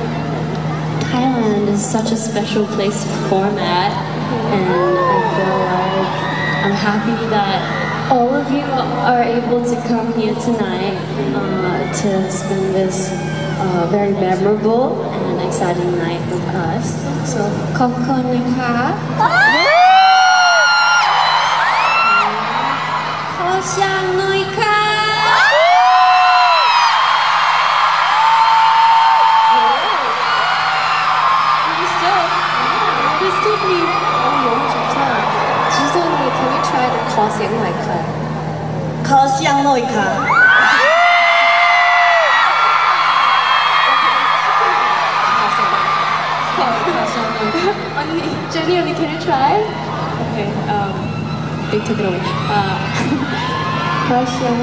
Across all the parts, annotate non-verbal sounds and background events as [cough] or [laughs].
such a special place to perform at, and I feel like I'm happy that all of you are able to come here tonight uh, to spend this uh, very memorable and exciting night with us. So, ขอบคุณนะคะ ขอเสียงหน่อยค่ะ ขอเสียงหน่อยค่ะ 언니, Jenny, 언니, can you try? Okay, um, they took it away. Uh, ขอเสียง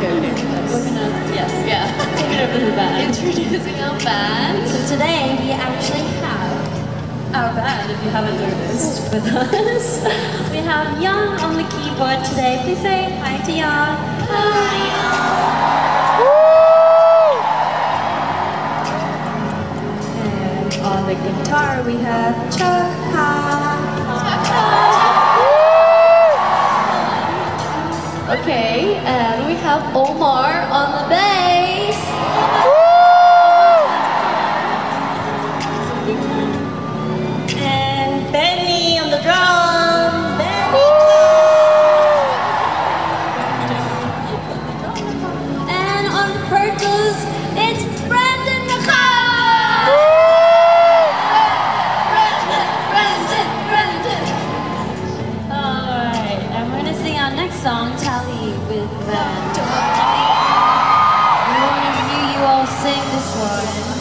We're gonna, yes, yeah. Take it over to. Introducing our band. So today we actually have Our band, if you haven't noticed, with us. [laughs] we have Young on the keyboard today. Please say hi to Young. Hi. And on the guitar we have Chaka. Okay, Omar one.